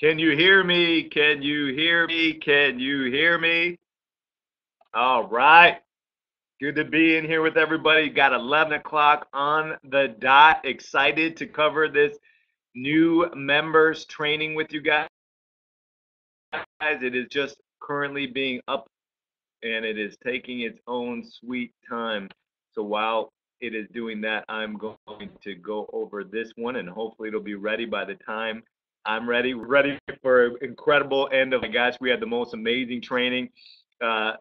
Can you hear me? Can you hear me? Can you hear me? All right. Good to be in here with everybody. Got 11 o'clock on the dot. Excited to cover this new members training with you guys. It is just currently being up and it is taking its own sweet time. So while it is doing that, I'm going to go over this one and hopefully it'll be ready by the time I'm ready. Ready for an incredible end of my gosh, we had the most amazing training. Uh,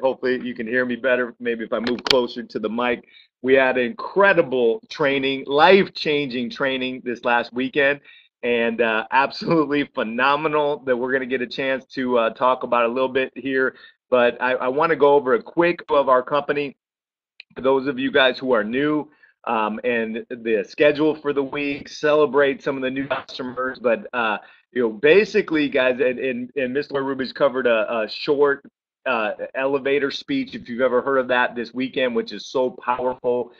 hopefully you can hear me better. Maybe if I move closer to the mic. We had incredible training, life-changing training this last weekend, and uh, absolutely phenomenal that we're going to get a chance to uh, talk about a little bit here. But I, I want to go over a quick of our company for those of you guys who are new um, and the schedule for the week, celebrate some of the new customers. But uh, you know, basically, guys, and and, and Mr. Ruby's covered a, a short uh, elevator speech, if you've ever heard of that, this weekend, which is so powerful.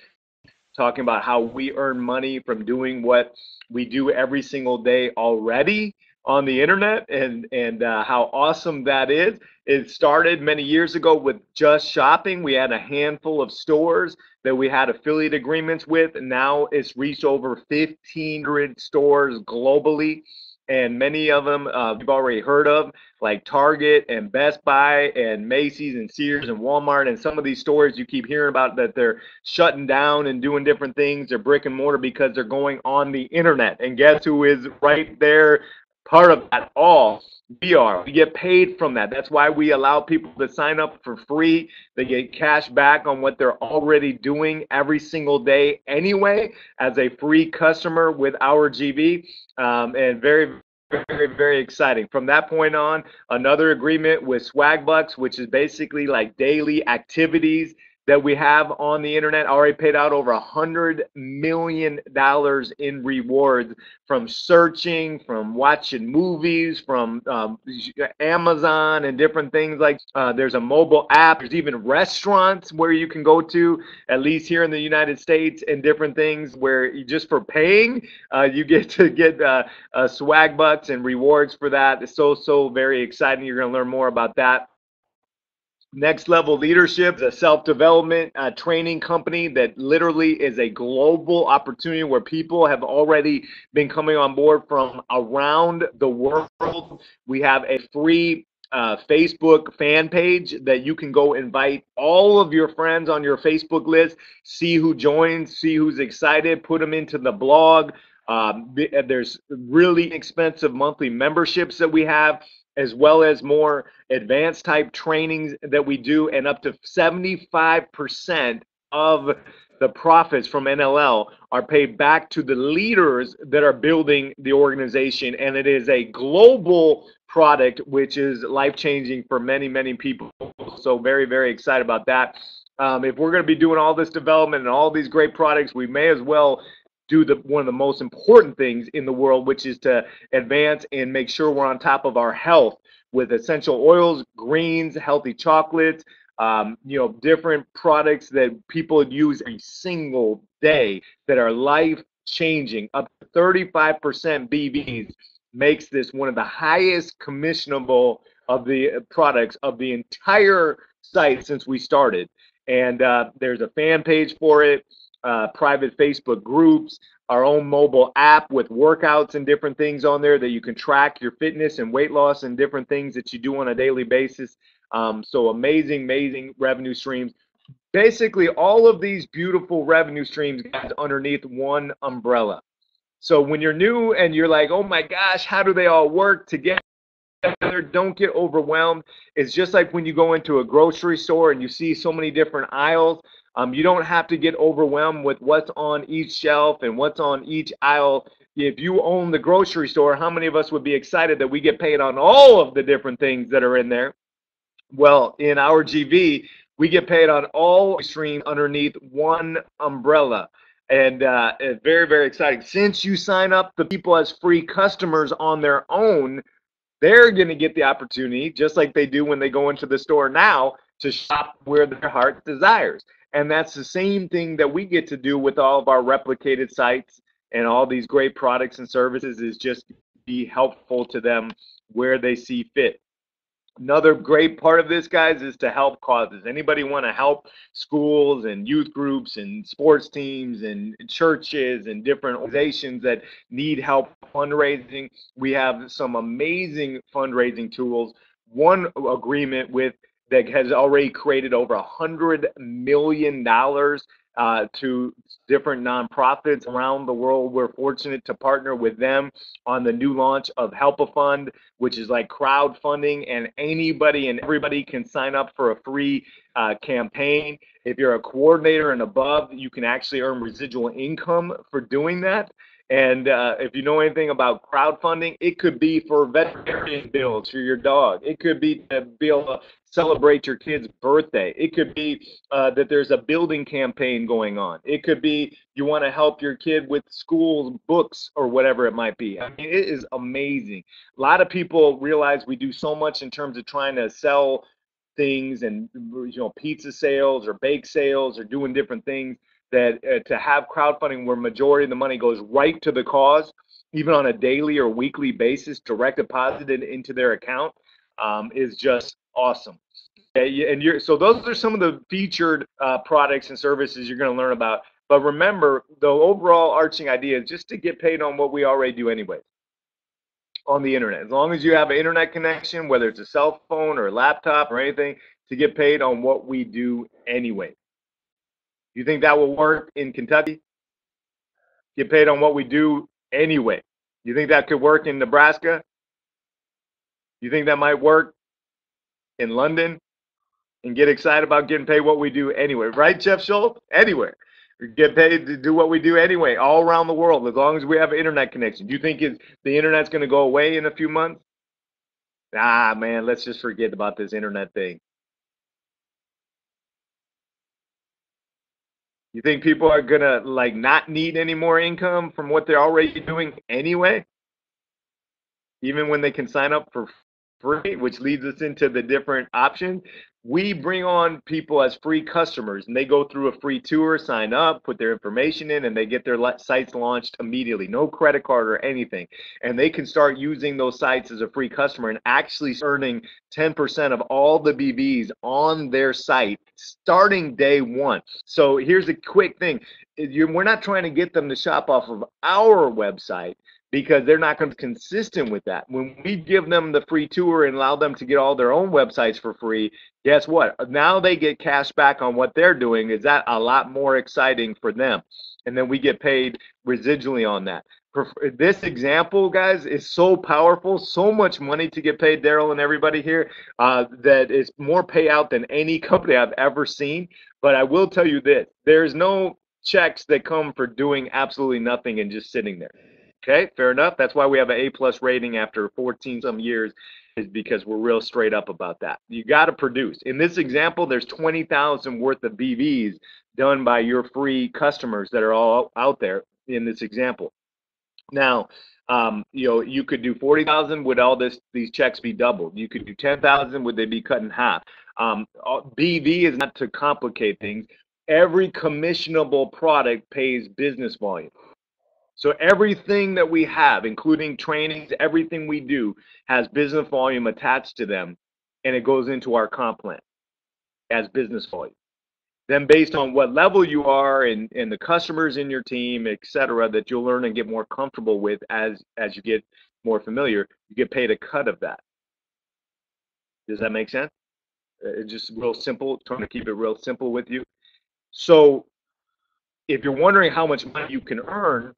Talking about how we earn money from doing what we do every single day already on the internet and and uh, how awesome that is. It started many years ago with just shopping. We had a handful of stores that we had affiliate agreements with. And now it's reached over 1,500 stores globally. And many of them uh, we've already heard of, like Target and Best Buy and Macy's and Sears and Walmart. And some of these stores you keep hearing about that they're shutting down and doing different things. They're brick and mortar because they're going on the internet. And guess who is right there part of that all we are. We get paid from that. That's why we allow people to sign up for free. They get cash back on what they're already doing every single day anyway as a free customer with our gv um, and very very very exciting. From that point on another agreement with swagbucks which is basically like daily activities that we have on the internet already paid out over a hundred million dollars in rewards from searching, from watching movies, from um, Amazon and different things like. Uh, there's a mobile app. There's even restaurants where you can go to, at least here in the United States, and different things where you, just for paying, uh, you get to get uh, uh Swagbucks and rewards for that. It's so so very exciting. You're going to learn more about that Next Level Leadership a self development uh, training company that literally is a global opportunity where people have already been coming on board from around the world. We have a free uh, Facebook fan page that you can go invite all of your friends on your Facebook list, see who joins, see who's excited, put them into the blog. Um, there's really expensive monthly memberships that we have as well as more advanced type trainings that we do, and up to 75% of the profits from NLL are paid back to the leaders that are building the organization. And it is a global product, which is life changing for many, many people. So, very, very excited about that. Um, if we're going to be doing all this development and all these great products, we may as well do the one of the most important things in the world, which is to advance and make sure we're on top of our health with essential oils, greens, healthy chocolates, um, you know, different products that people use a single day that are life changing. Up to 35% BVs makes this one of the highest commissionable of the products of the entire site since we started. And uh, there's a fan page for it uh, private Facebook groups, our own mobile app with workouts and different things on there that you can track your fitness and weight loss and different things that you do on a daily basis. Um, so amazing, amazing revenue streams. Basically, all of these beautiful revenue streams guys underneath one umbrella. So when you're new and you're like, oh my gosh, how do they all work together? Don't get overwhelmed. It's just like when you go into a grocery store and you see so many different aisles. Um, you don't have to get overwhelmed with what's on each shelf and what's on each aisle. If you own the grocery store, how many of us would be excited that we get paid on all of the different things that are in there? Well, in our GV, we get paid on all stream underneath one umbrella. And uh, it's very, very exciting. Since you sign up the people as free customers on their own, they're going to get the opportunity, just like they do when they go into the store now, to shop where their heart desires. And that's the same thing that we get to do with all of our replicated sites and all these great products and services is just be helpful to them where they see fit. Another great part of this, guys, is to help causes. Anybody want to help schools and youth groups and sports teams and churches and different organizations that need help fundraising? We have some amazing fundraising tools. One agreement with that has already created over a hundred million dollars uh, to different nonprofits around the world. We're fortunate to partner with them on the new launch of Help a Fund, which is like crowdfunding, and anybody and everybody can sign up for a free uh, campaign. If you're a coordinator and above, you can actually earn residual income for doing that. And uh, if you know anything about crowdfunding, it could be for veterinarian bills for your dog. It could be to be able to celebrate your kid's birthday. It could be uh, that there's a building campaign going on. It could be you want to help your kid with school books or whatever it might be. I mean, it is amazing. A lot of people realize we do so much in terms of trying to sell things and you know pizza sales or bake sales or doing different things that uh, to have crowdfunding where majority of the money goes right to the cause even on a daily or weekly basis direct deposited into their account um, is just awesome. And you're so those are some of the featured uh, products and services you're going to learn about. But remember, the overall arching idea is just to get paid on what we already do anyway on the internet. As long as you have an internet connection, whether it's a cell phone or a laptop or anything, to get paid on what we do anyway. You think that will work in Kentucky? Get paid on what we do anyway. You think that could work in Nebraska? You think that might work in London and get excited about getting paid what we do anyway, right, Jeff Schultz? Anywhere. Get paid to do what we do anyway, all around the world, as long as we have internet connection. Do you think the internet's going to go away in a few months? Ah, man, let's just forget about this internet thing. You think people are gonna like not need any more income from what they're already doing anyway? Even when they can sign up for free, which leads us into the different options. We bring on people as free customers and they go through a free tour, sign up, put their information in, and they get their sites launched immediately. No credit card or anything. And they can start using those sites as a free customer and actually earning 10% of all the BVs on their site starting day one. So here's a quick thing we're not trying to get them to shop off of our website because they're not going to be consistent with that. When we give them the free tour and allow them to get all their own websites for free, guess what? Now they get cash back on what they're doing. Is that a lot more exciting for them? And then we get paid residually on that. This example, guys, is so powerful, so much money to get paid, Daryl and everybody here, uh, that is more payout than any company I've ever seen. But I will tell you this there's no checks that come for doing absolutely nothing and just sitting there. Okay, fair enough. That's why we have an A plus rating after 14 some years, is because we're real straight up about that. You got to produce. In this example, there's 20,000 worth of BVs done by your free customers that are all out there in this example. Now, um, you know, you could do 40,000. Would all this these checks be doubled? You could do 10,000. Would they be cut in half? Um, BV is not to complicate things. Every commissionable product pays business volume. So everything that we have, including trainings, everything we do has business volume attached to them, and it goes into our comp plan as business volume. Then based on what level you are and, and the customers in your team, et cetera, that you'll learn and get more comfortable with as as you get more familiar, you get paid a cut of that. Does that make sense? Uh, it's just real simple, trying to keep it real simple with you. So if you're wondering how much money you can earn,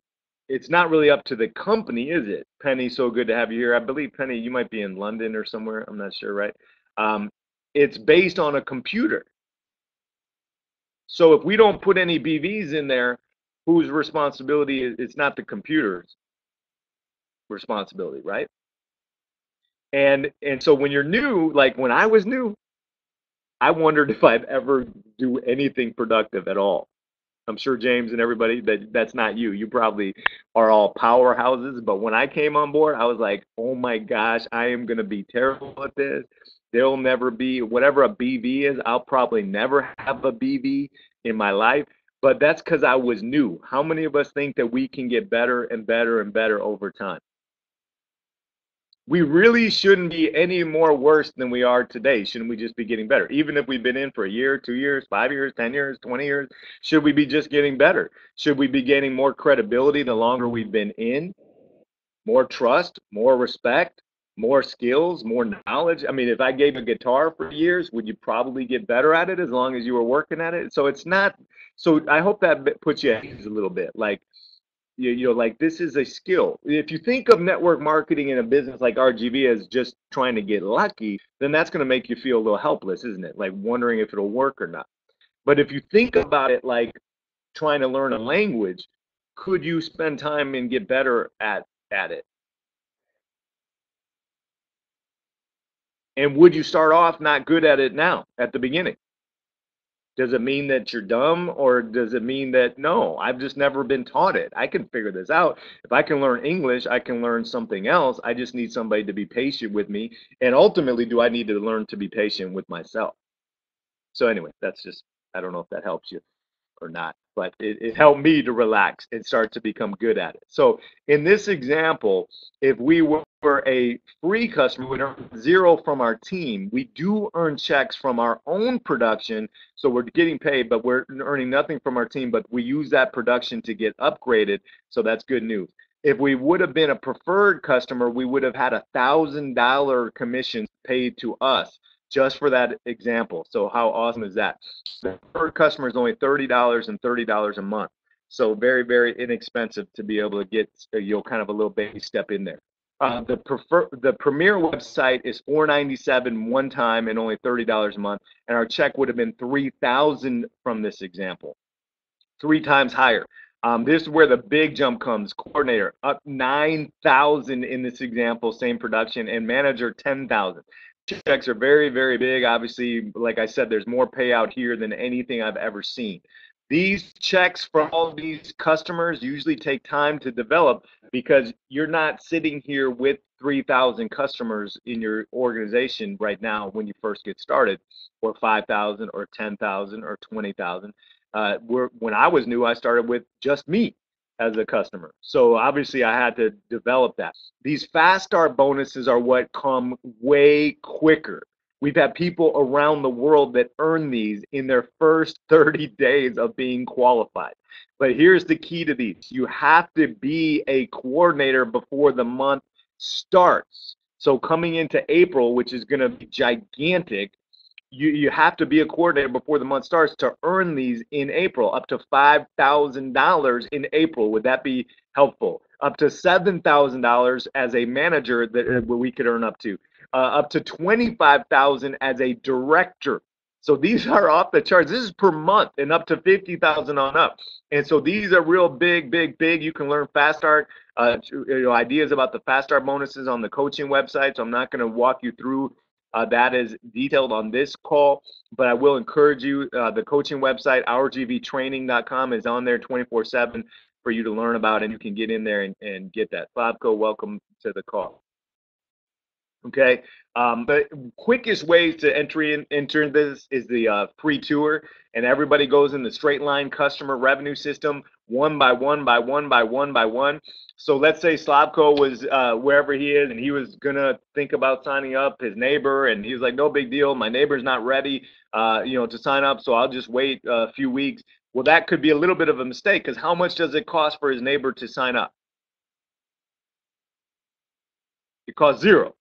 it's not really up to the company, is it? Penny, so good to have you here. I believe Penny, you might be in London or somewhere. I'm not sure, right? Um, it's based on a computer. So if we don't put any BVs in there, whose responsibility is it's not the computer's responsibility, right? And and so when you're new, like when I was new, I wondered if I'd ever do anything productive at all. I'm sure James and everybody that that's not you. You probably are all powerhouses. But when I came on board, I was like, oh my gosh, I am going to be terrible at this. There'll never be whatever a BV is. I'll probably never have a BV in my life. But that's because I was new. How many of us think that we can get better and better and better over time? We really shouldn't be any more worse than we are today. Shouldn't we just be getting better? Even if we've been in for a year, two years, five years, 10 years, 20 years, should we be just getting better? Should we be gaining more credibility the longer we've been in? More trust, more respect, more skills, more knowledge. I mean, if I gave a guitar for years, would you probably get better at it as long as you were working at it? So it's not, so I hope that puts you at ease a little bit. Like, you, you know like this is a skill. If you think of network marketing in a business like OurGV as just trying to get lucky then that's going to make you feel a little helpless isn't it? Like wondering if it'll work or not. But if you think about it like trying to learn a language could you spend time and get better at at it? And would you start off not good at it now at the beginning does it mean that you're dumb or does it mean that no, I've just never been taught it? I can figure this out. If I can learn English, I can learn something else. I just need somebody to be patient with me. And ultimately, do I need to learn to be patient with myself? So, anyway, that's just, I don't know if that helps you or not, but it, it helped me to relax and start to become good at it. So in this example, if we were a free customer, we earn zero from our team. We do earn checks from our own production, so we're getting paid, but we're earning nothing from our team, but we use that production to get upgraded, so that's good news. If we would have been a preferred customer, we would have had a thousand dollar commission paid to us just for that example. So how awesome is that? Per customer is only $30 and $30 a month. So very, very inexpensive to be able to get, uh, you know, kind of a little baby step in there. Uh, the prefer the premier website is 497 one time and only $30 a month. And our check would have been 3000 from this example, three times higher. Um, this is where the big jump comes. Coordinator up 9,000 in this example, same production, and manager 10,000 checks are very, very big. Obviously, like I said, there's more payout here than anything I've ever seen. These checks from all these customers usually take time to develop because you're not sitting here with 3,000 customers in your organization right now when you first get started, or 5,000, or 10,000, or 20,000. Uh, when I was new, I started with just me as a customer. So obviously I had to develop that. These fast start bonuses are what come way quicker. We've had people around the world that earn these in their first 30 days of being qualified. But here's the key to these. You have to be a coordinator before the month starts. So coming into April, which is going to be gigantic, you, you have to be a coordinator before the month starts to earn these in April, up to $5,000 in April. Would that be helpful? Up to $7,000 as a manager that uh, we could earn up to, uh, up to 25,000 as a director. So these are off the charts. This is per month and up to 50,000 on up. And so these are real big, big, big. You can learn fast start, uh, you know, ideas about the fast start bonuses on the coaching website. So I'm not going to walk you through uh, that is detailed on this call, but I will encourage you. Uh, the coaching website, ourgvtraining.com, is on there 24 7 for you to learn about, and you can get in there and, and get that. Slavko, welcome to the call. Okay, um, the quickest way to enter in enter this is the uh, free tour, and everybody goes in the straight line customer revenue system one by one by one by one by one. So let's say Slavko was uh, wherever he is, and he was gonna think about signing up his neighbor, and he was like, "No big deal, my neighbor's not ready, uh, you know, to sign up, so I'll just wait a few weeks." Well, that could be a little bit of a mistake because how much does it cost for his neighbor to sign up? It costs zero.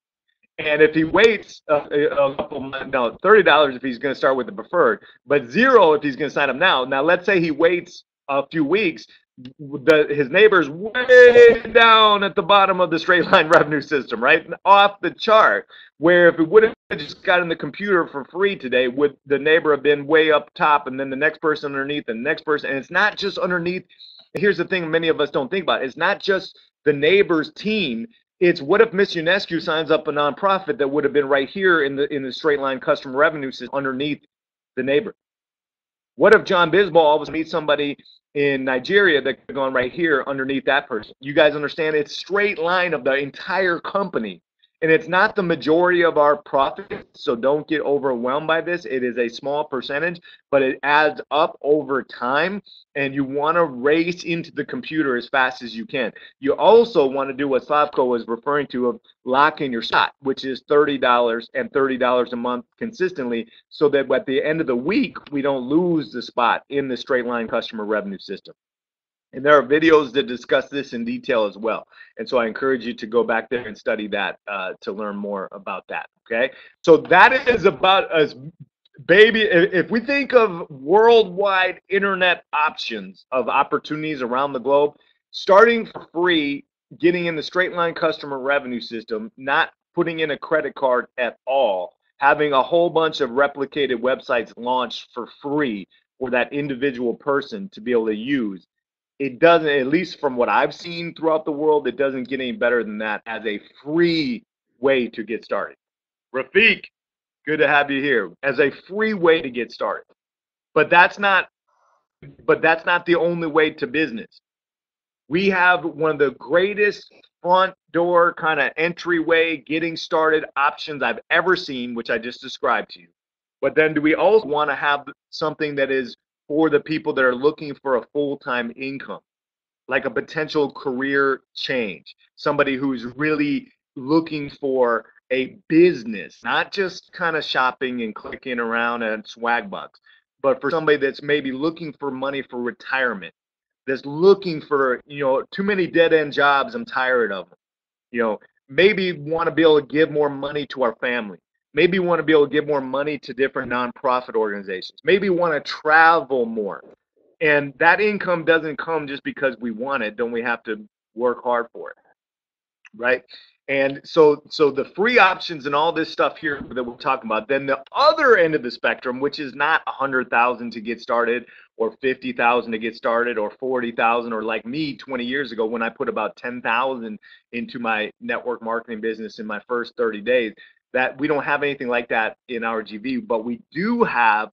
And if he waits a, a couple months, no, thirty dollars if he's going to start with the preferred, but zero if he's going to sign up now. Now, let's say he waits a few weeks, the, his neighbor's way down at the bottom of the straight line revenue system, right off the chart. Where if it would have just got in the computer for free today, would the neighbor have been way up top, and then the next person underneath, and the next person, and it's not just underneath. Here's the thing: many of us don't think about. It's not just the neighbor's team. It's what if Miss Ionescu signs up a nonprofit that would have been right here in the in the straight line customer revenue system underneath the neighbor. What if John Bisbal all of a meets somebody in Nigeria that going right here underneath that person? You guys understand? It's straight line of the entire company. And it's not the majority of our profit, so don't get overwhelmed by this. It is a small percentage, but it adds up over time, and you want to race into the computer as fast as you can. You also want to do what Slavko was referring to of locking your spot, which is $30 and $30 a month consistently, so that at the end of the week, we don't lose the spot in the straight line customer revenue system. And there are videos that discuss this in detail as well. And so I encourage you to go back there and study that uh, to learn more about that. Okay. So that is about as baby. If we think of worldwide internet options of opportunities around the globe, starting for free, getting in the straight line customer revenue system, not putting in a credit card at all, having a whole bunch of replicated websites launched for free for that individual person to be able to use it doesn't, at least from what I've seen throughout the world, it doesn't get any better than that as a free way to get started. Rafiq, good to have you here. As a free way to get started. But that's not but that's not the only way to business. We have one of the greatest front door kind of entryway getting started options I've ever seen, which I just described to you. But then do we also want to have something that is for the people that are looking for a full-time income like a potential career change somebody who's really looking for a business not just kind of shopping and clicking around at swagbucks but for somebody that's maybe looking for money for retirement that's looking for you know too many dead-end jobs i'm tired of them you know maybe want to be able to give more money to our family maybe you want to be able to give more money to different nonprofit organizations. Maybe you want to travel more. And that income doesn't come just because we want it. Don't we have to work hard for it? Right? And so so the free options and all this stuff here that we're talking about then the other end of the spectrum which is not a hundred thousand to get started or 50,000 to get started or 40,000 or like me 20 years ago when I put about 10,000 into my network marketing business in my first 30 days that we don't have anything like that in our GV, but we do have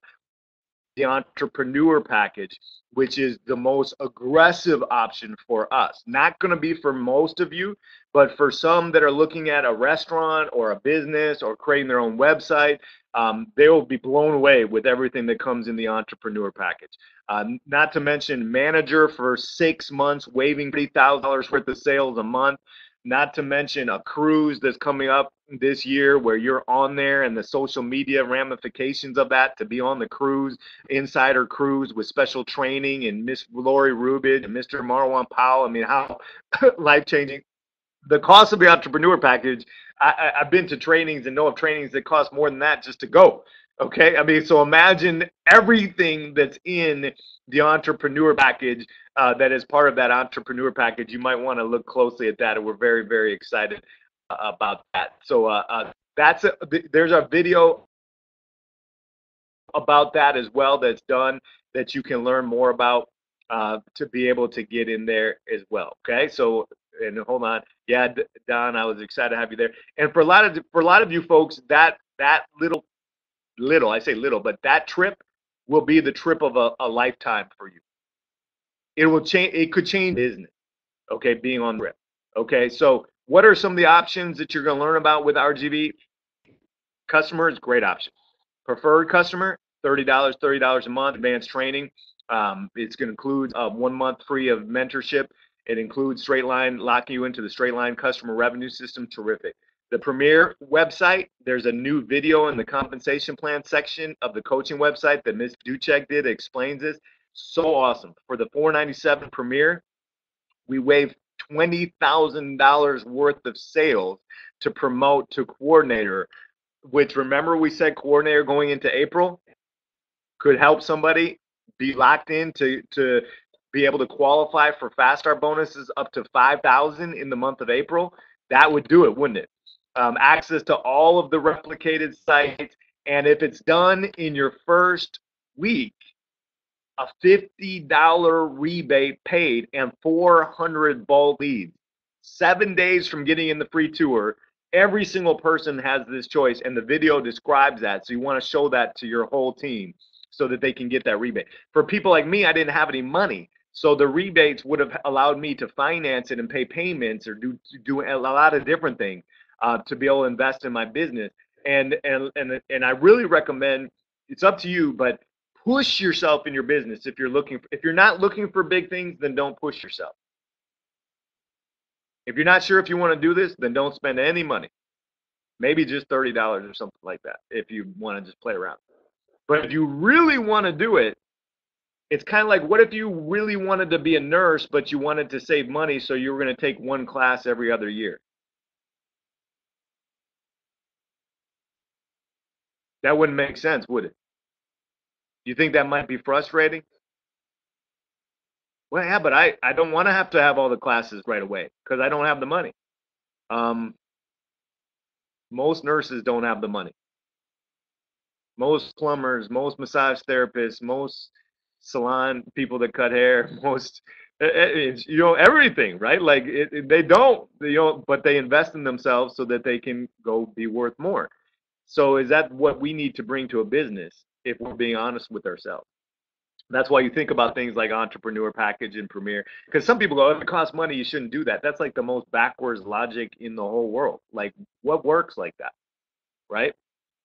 the entrepreneur package, which is the most aggressive option for us. Not going to be for most of you, but for some that are looking at a restaurant or a business or creating their own website, um, they will be blown away with everything that comes in the entrepreneur package. Uh, not to mention manager for six months, waiving $3,000 worth of sales a month not to mention a cruise that's coming up this year where you're on there and the social media ramifications of that to be on the cruise, insider cruise with special training and Miss Lori Rubin and Mr. Marwan Powell. I mean, how life changing. The cost of the entrepreneur package, I, have been to trainings and know of trainings that cost more than that just to go. Okay. I mean, so imagine everything that's in the entrepreneur package uh, that is part of that entrepreneur package. You might want to look closely at that. And we're very, very excited uh, about that. So uh, uh that's a, there's a video about that as well that's done that you can learn more about uh, to be able to get in there as well. Okay. So and hold on. Yeah, Don, I was excited to have you there. And for a lot of for a lot of you folks, that that little little, I say little, but that trip will be the trip of a, a lifetime for you. It will change. It could change business. Okay, being on the trip. Okay, so what are some of the options that you're going to learn about with OurGV Customer is great option. Preferred customer, thirty dollars, thirty dollars a month, advanced training. Um, it's going to include uh, one month free of mentorship. It includes straight line, locking you into the straight line customer revenue system. Terrific the Premier website. There's a new video in the compensation plan section of the coaching website that Ms. Duchek did. Explains this. So awesome. For the 497 premiere, we waived $20,000 worth of sales to promote to coordinator, which remember we said coordinator going into April could help somebody be locked in to, to be able to qualify for fast start bonuses up to 5,000 in the month of April. That would do it, wouldn't it? um, access to all of the replicated sites. And if it's done in your first week, a $50 rebate paid and 400 bulk leads. Seven days from getting in the free tour, every single person has this choice, and the video describes that. So you want to show that to your whole team so that they can get that rebate. For people like me, I didn't have any money. So the rebates would have allowed me to finance it and pay payments or do do a lot of different things. uh, to be able to invest in my business. And and and and I really recommend. It's up to you, but push yourself in your business if you're looking. If you're not looking for big things, then don't push yourself. If you're not sure if you want to do this, then don't spend any money. Maybe just thirty dollars or something like that if you want to just play around. But if you really want to do it, it's kind of like what if you really wanted to be a nurse, but you wanted to save money, so you were going to take one class every other year. That wouldn't make sense, would it? You think that might be frustrating? Well, yeah, but I, I don't want to have to have all the classes right away because I don't have the money. Um, most nurses don't have the money. Most plumbers, most massage therapists, most salon people that cut hair, most eh, eh, you know everything, right? Like it, it, they don't, you know, but they invest in themselves so that they can go be worth more. So is that what we need to bring to a business if we're being honest with ourselves? That's why you think about things like entrepreneur package and premier. Because some people go, if it costs money, you shouldn't do that. That's like the most backwards logic in the whole world. Like, what works like that? Right?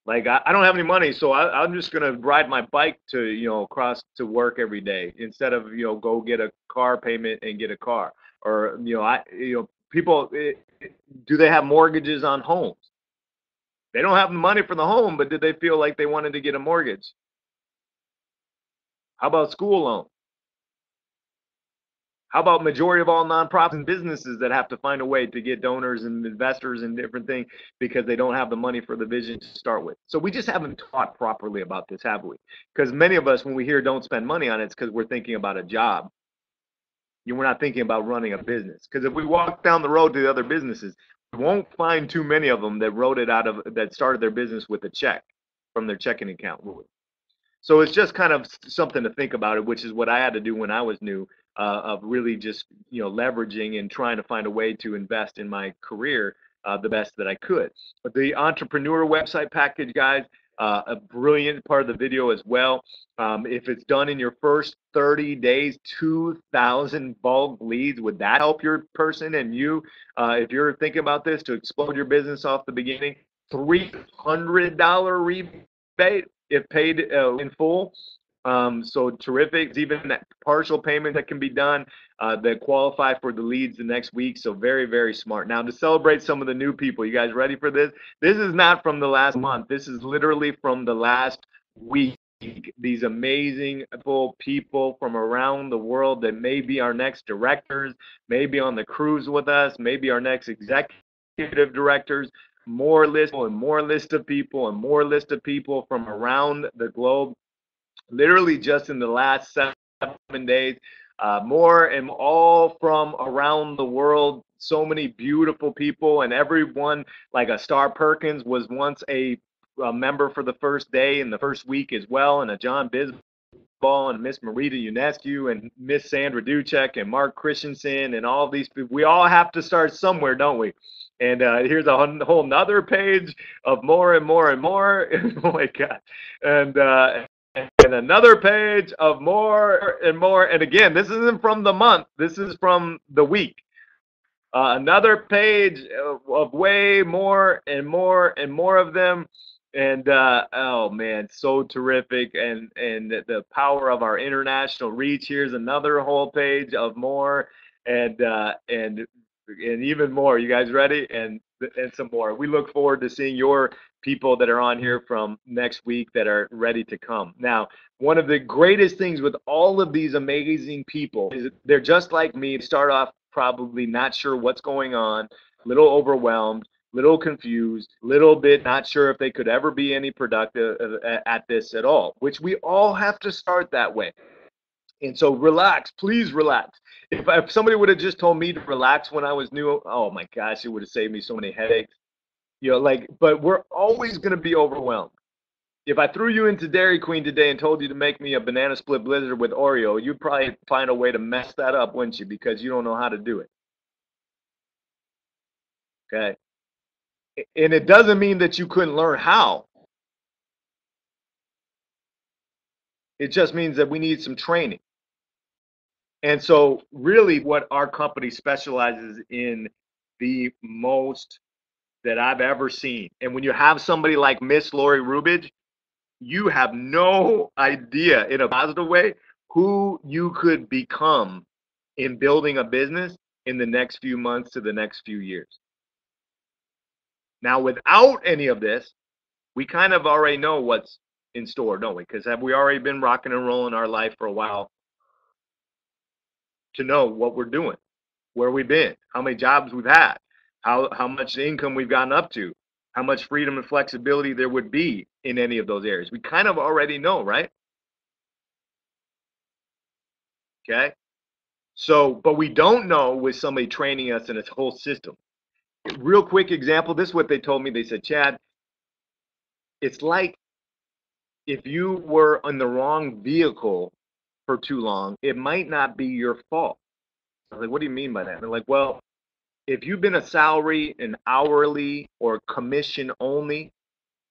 Like, I, I don't have any money, so I, I'm just going to ride my bike to, you know, cross to work every day instead of, you know, go get a car payment and get a car. Or, you know, I, you know, people, it, eh, do they have mortgages on homes? They don't have the money for the home, but did they feel like they wanted to get a mortgage? How about school loans? How about majority of all nonprofits and businesses that have to find a way to get donors and investors and different things because they don't have the money for the vision to start with? So we just haven't taught properly about this, have we? Because many of us, when we hear don't spend money on it, it's because we're thinking about a job. You we're not thinking about running a business. Because if we walk down the road to the other businesses, won't find too many of them that wrote it out of that started their business with a check from their checking account. So it's just kind of something to think about it, which is what I had to do when I was new, uh, of really just you know leveraging and trying to find a way to invest in my career uh, the best that I could. The entrepreneur website package, guys, uh, a brilliant part of the video as well. Um, if it's done in your first 30 days, 2,000 bulk leads, would that help your person and you? Uh, if you're thinking about this to explode your business off the beginning, $300 rebate if paid uh, in full. Um, so terrific. even that partial payment that can be done uh, that qualify for the leads the next week. So very, very smart. Now to celebrate some of the new people, you guys ready for this? This is not from the last month. This is literally from the last week. These amazing people from around the world that may be our next directors, maybe on the cruise with us, maybe our next executive directors more list and more list of people and more list of people from around the globe. Literally just in the last seven days, uh, more and all from around the world. So many beautiful people, and everyone like a Star Perkins was once a, a member for the first day and the first week as well, and a John Bisbal and Miss Marita Ionescu and Miss Sandra Duchek and Mark Christensen and all these people. We all have to start somewhere, don't we? And uh, here's a whole nother page of more and more and more. oh my God. And, uh, and another page of more and more. And again, this isn't from the month, this is from the week. Uh, another page of, of, way more and more and more of them. And uh, oh man, so terrific! And and the power of our international reach. Here's another whole page of more, and uh, and and even more. You guys ready? And and some more. We look forward to seeing your people that are on here from next week that are ready to come. Now, one of the greatest things with all of these amazing people is they're just like me. Start off probably not sure what's going on, little overwhelmed, little confused, little bit not sure if they could ever be any productive uh, at this at all, which we all have to start that way. And so relax, please relax. If, if somebody would have just told me to relax when I was new, oh my gosh, it would have saved me so many headaches. You know, like, but we're always going to be overwhelmed. If I threw you into Dairy Queen today and told you to make me a banana split blizzard with Oreo, you'd probably find a way to mess that up, wouldn't you? Because you don't know how to do it. Okay. And it doesn't mean that you couldn't learn how. It just means that we need some training. And so, really, what our company specializes in the most that I've ever seen. And when you have somebody like Miss Lori Rubridge, you have no idea in a positive way who you could become in building a business in the next few months to the next few years. Now, without any of this, we kind of already know what's in store, don't we? Because have we already been rocking and rolling our life for a while to know what we're doing, where we've been, how many jobs we've had, how how much income we've gotten up to, how much freedom and flexibility there would be in any of those areas. We kind of already know, right? Okay. So, but we don't know with somebody training us in a whole system. Real quick example this is what they told me. They said, Chad, it's like if you were in the wrong vehicle for too long, it might not be your fault. I was like, what do you mean by that? And they're like, well, if you've been a salary, an hourly, or commission only,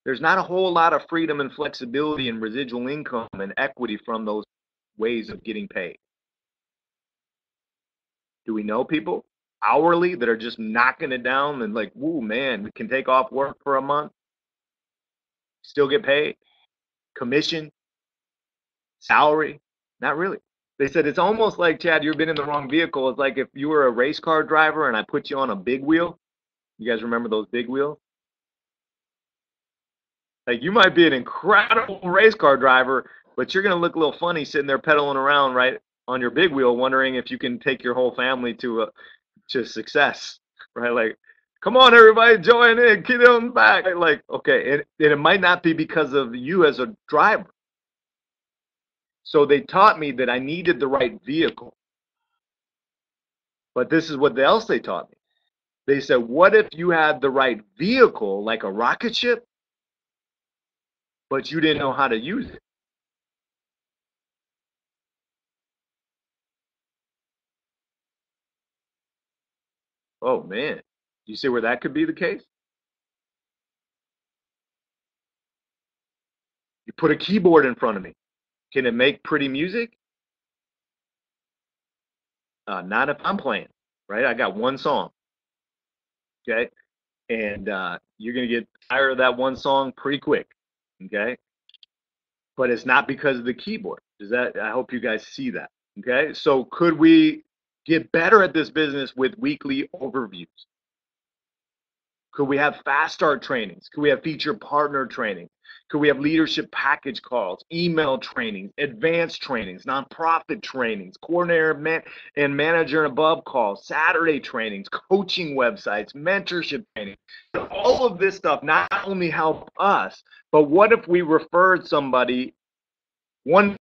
there's not a whole lot of freedom and flexibility and residual income and equity from those ways of getting paid. Do we know people hourly that are just knocking it down and like, woo, man, we can take off work for a month, still get paid? Commission, salary? Not really. They said it's almost like Chad, you've been in the wrong vehicle. It's like if you were a race car driver and I put you on a big wheel. You guys remember those big wheels? Like you might be an incredible race car driver, but you're gonna look a little funny sitting there pedaling around right on your big wheel, wondering if you can take your whole family to a to success, right? Like, come on, everybody, join in, get on back. Like, okay, and, and it might not be because of you as a driver. So they taught me that I needed the right vehicle. But this is what else they taught me. They said, what if you had the right vehicle, like a rocket ship, but you didn't know how to use it? Oh man, Do you see where that could be the case? You put a keyboard in front of me. Can it make pretty music? Uh, not if I'm playing, right? I got one song, okay, and uh, you're gonna get tired of that one song pretty quick, okay. But it's not because of the keyboard. Does that? I hope you guys see that. Okay, so could we get better at this business with weekly overviews? Could we have fast start trainings? Could we have feature partner training? Could we have leadership package calls, email trainings, advanced trainings, nonprofit trainings, coordinator man- and manager and above calls, Saturday trainings, coaching websites, mentorship training? All of this stuff not only help us, but what if we referred somebody, one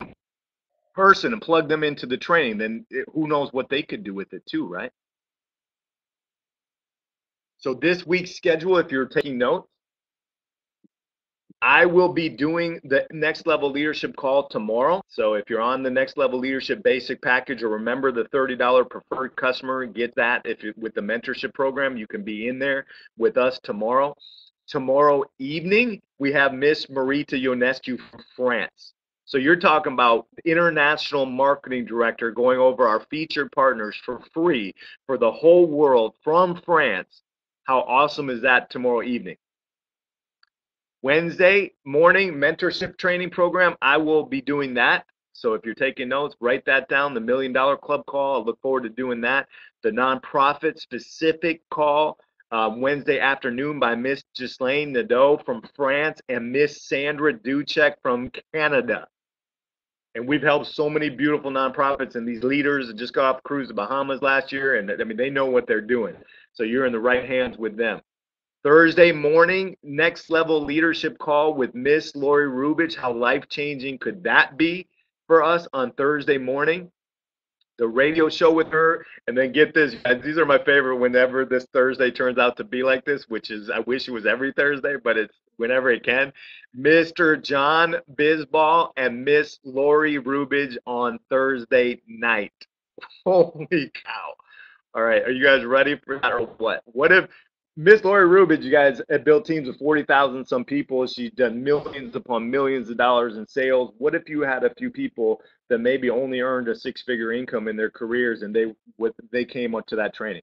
person, and plugged them into the training? Then eh, who knows what they could do with it too, right? So this week's schedule, if you're taking notes, I will be doing the next level leadership call tomorrow. So if you're on the next level leadership basic package or remember the $30 preferred customer, get that if you, with the mentorship program, you can be in there with us tomorrow. Tomorrow evening, we have Miss Marita Ionescu from France. So you're talking about international marketing director going over our featured partners for free for the whole world from France. How awesome is that tomorrow evening? Wednesday morning mentorship training program. I will be doing that. So if you're taking notes, write that down. The Million Dollar Club call. I look forward to doing that. The nonprofit specific call uh, Wednesday afternoon by Miss Ghislaine Nadeau from France and Miss Sandra Duchek from Canada. And we've helped so many beautiful nonprofits and these leaders just got off cruise to Bahamas last year. And I mean, they know what they're doing. So you're in the right hands with them. Thursday morning, next level leadership call with Miss Lori Rubridge. How life changing could that be for us on Thursday morning? The radio show with her, and then get this. These are my favorite. Whenever this Thursday turns out to be like this, which is I wish it was every Thursday, but it's whenever it can. Mr. John Bisball and Miss Lori Rubridge on Thursday night. Holy cow! All right, are you guys ready for that or what? What if Miss Lori Rubridge, you guys have built teams of 40,000 some people. She's done millions upon millions of dollars in sales. What if you had a few people that maybe only earned a six figure income in their careers and they what they came up to that training?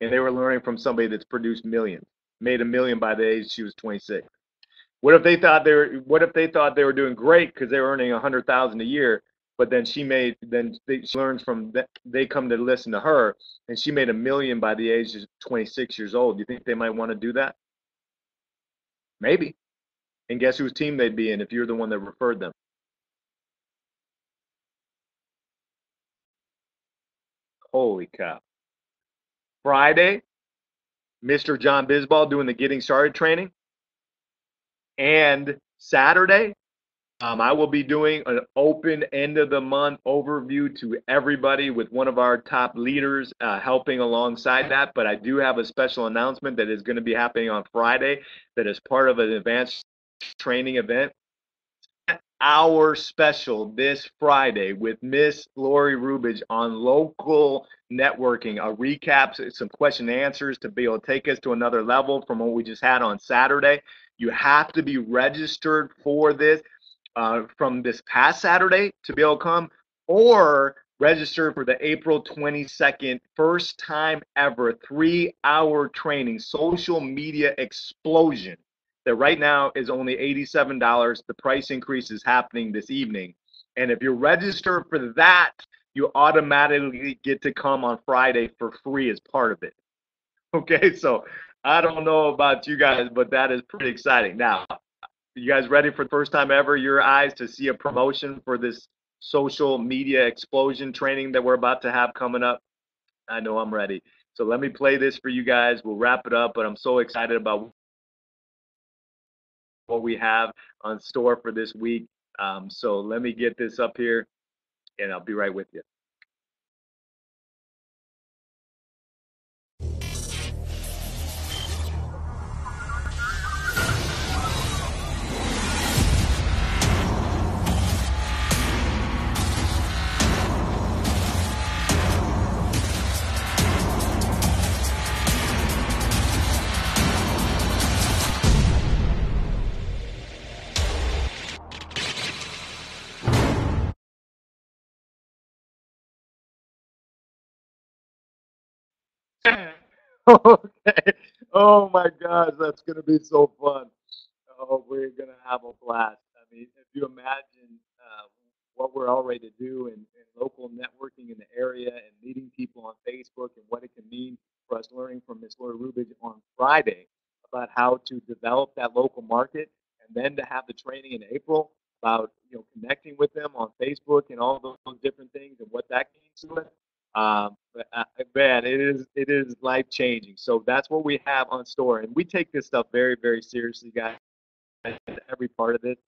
and they were learning from somebody that's produced millions, made a million by the age she was 26. What if they thought they were? What if they thought they were doing great because they were earning a hundred thousand a year, but then she made then they, she learns from that they come to listen to her, and she made a million by the age of 26 years old. Do you think they might want to do that? Maybe. And guess whose team they'd be in if you're the one that referred them? Holy cow. Friday, Mr. John Bisbal doing the getting started training. And Saturday, um, I will be doing an open end of the month overview to everybody with one of our top leaders uh, helping alongside that. But I do have a special announcement that is going to be happening on Friday that is part of an advanced training event our special this Friday with Miss Lori Rubage on local networking, a recap, some question and answers to be able to take us to another level from what we just had on Saturday. You have to be registered for this uh, from this past Saturday to be able to come, or register for the April 22nd, first time ever three hour training, social media explosion that right now is only $87. The price increase is happening this evening. And if you register for that, you automatically get to come on Friday for free as part of it. Okay, so I don't know about you guys, but that is pretty exciting. Now, you guys ready for the first time ever, your eyes, to see a promotion for this social media explosion training that we're about to have coming up? I know I'm ready. So let me play this for you guys. We'll wrap it up, but I'm so excited about what we have on store for this week. Um, so let me get this up here and I'll be right with you. okay. Oh my gosh, that's gonna be so fun. Oh, we're gonna have a blast. I mean, if you imagine uh, what we're all ready to do in, local networking in the area and meeting people on Facebook and what it can mean for us learning from Ms. Lori Rubage on Friday about how to develop that local market and then to have the training in April about you know connecting with them on Facebook and all those different things and what that means to us. Um, uh, man, it is it is life changing. So that's what we have on store, and we take this stuff very very seriously, guys. Every part of it.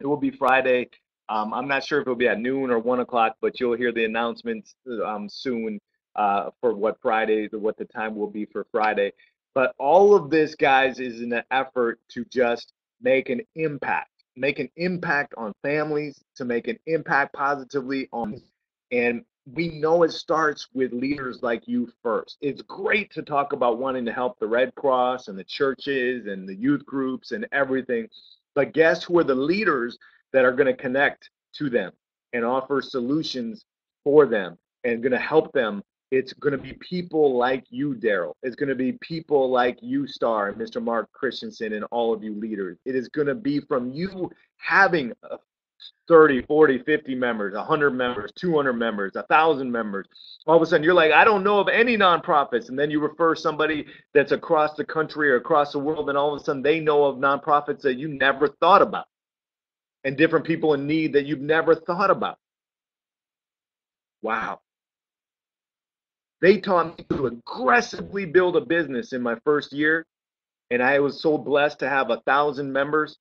It will be Friday. Um, I'm not sure if it'll be at noon or one o'clock, but you'll hear the announcements um, soon uh, for what Friday, what the time will be for Friday. But all of this, guys, is in an effort to just make an impact, make an impact on families, to make an impact positively on, and we know it starts with leaders like you first. It's great to talk about wanting to help the Red Cross and the churches and the youth groups and everything, but guess who are the leaders that are going to connect to them and offer solutions for them and going to help them? It's going to be people like you, Daryl. It's going to be people like you, Star, and Mr. Mark Christensen, and all of you leaders. It is going to be from you having a 30, 40, 50 members, 100 members, 200 members, 1,000 members. All of a sudden, you're like, I don't know of any nonprofits. And then you refer somebody that's across the country or across the world, and all of a sudden they know of nonprofits that you never thought about and different people in need that you've never thought about. Wow. They taught me to aggressively build a business in my first year. And I was so blessed to have a thousand members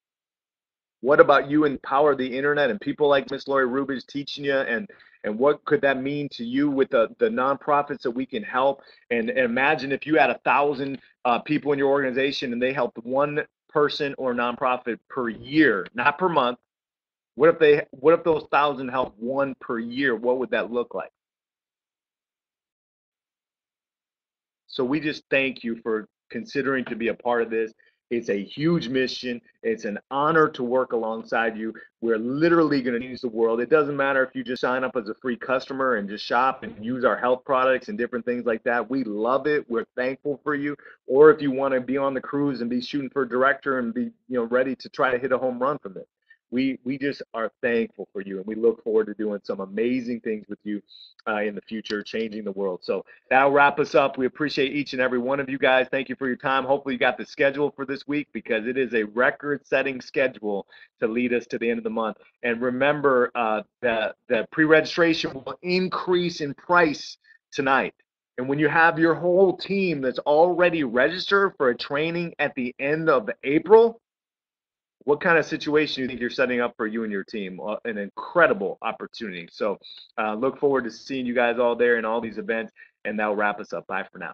what about you empower the internet and people like Miss Lori Rubage teaching you? And and what could that mean to you with the, the nonprofits that we can help? And, and imagine if you had a thousand uh, people in your organization and they helped one person or nonprofit per year not per month. What if they what if those thousand help one per year? What would that look like? So we just thank you for considering to be a part of this It's a huge mission. It's an honor to work alongside you. We're literally going to use the world. It doesn't matter if you just sign up as a free customer and just shop and use our health products and different things like that. We love it. We're thankful for you. Or if you want to be on the cruise and be shooting for a director and be, you know, ready to try to hit a home run from it we we just are thankful for you and we look forward to doing some amazing things with you uh, in the future changing the world. So that'll wrap us up. We appreciate each and every one of you guys. Thank you for your time. Hopefully you got the schedule for this week because it is a record setting schedule to lead us to the end of the month. And remember uh, that the pre-registration will increase in price tonight. And when you have your whole team that's already registered for a training at the end of April, what kind of situation you think you're setting up for you and your team? Uh, an incredible opportunity. So uh, look forward to seeing you guys all there in all these events, and that'll wrap us up. Bye for now.